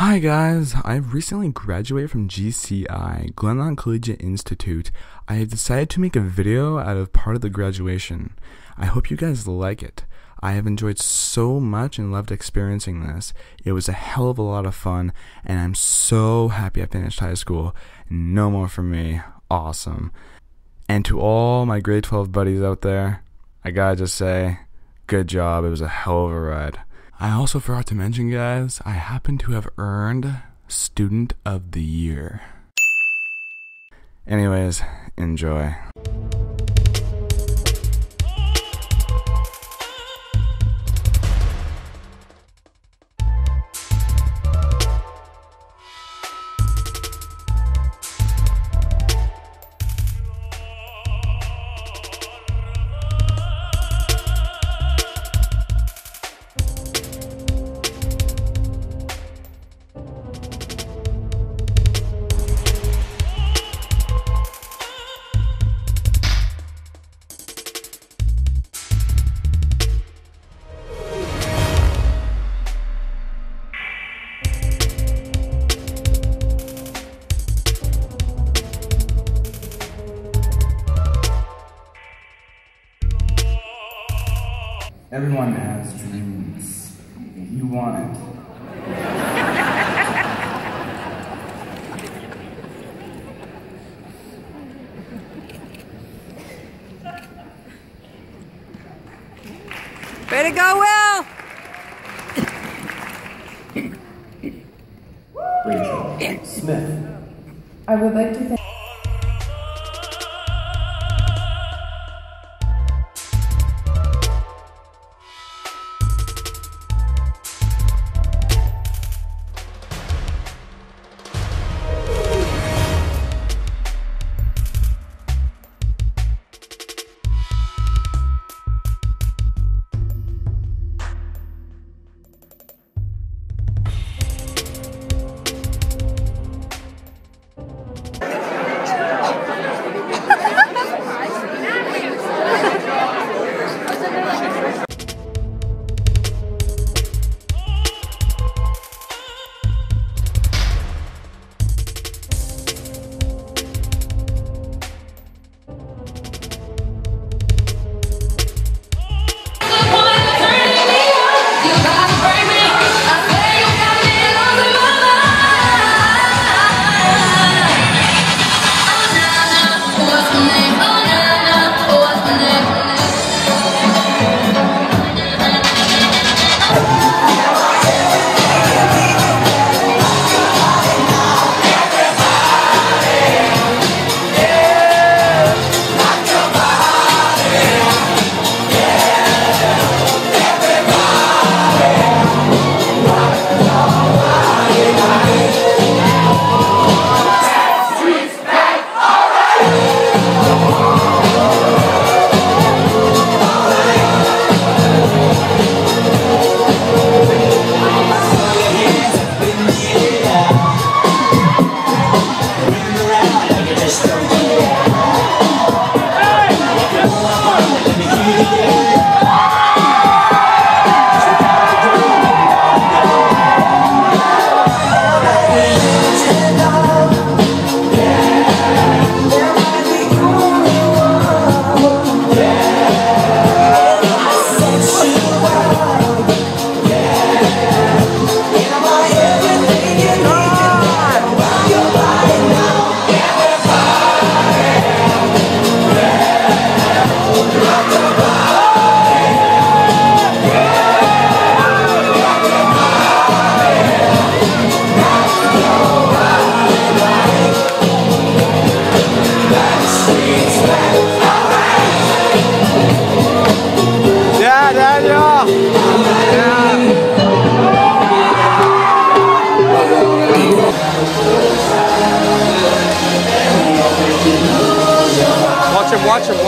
Hi guys, I've recently graduated from GCI, Glenlawn Collegiate Institute. I have decided to make a video out of part of the graduation. I hope you guys like it. I have enjoyed so much and loved experiencing this. It was a hell of a lot of fun, and I'm so happy I finished high school. No more for me. Awesome. And to all my grade 12 buddies out there, I gotta just say, good job. It was a hell of a ride. I also forgot to mention, guys, I happen to have earned Student of the Year. Anyways, enjoy. Everyone has dreams. You want it. Way to go, Will! Rachel Smith. I would like to thank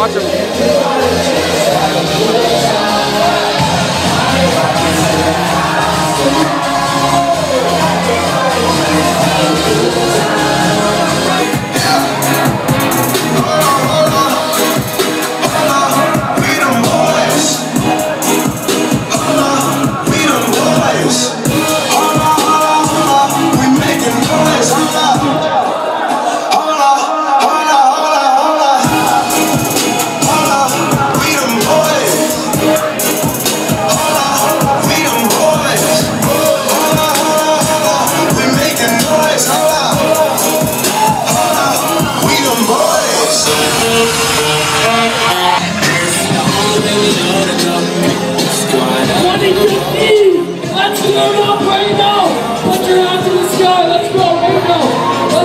watch him,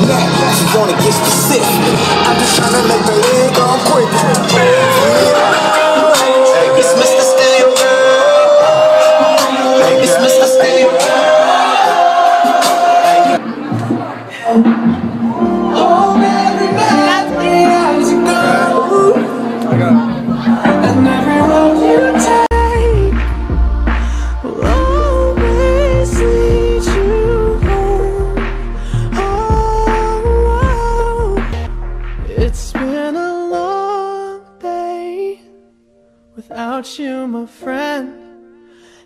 wish this and that. She wanna get specific. I'm just trying to make the leg go quick.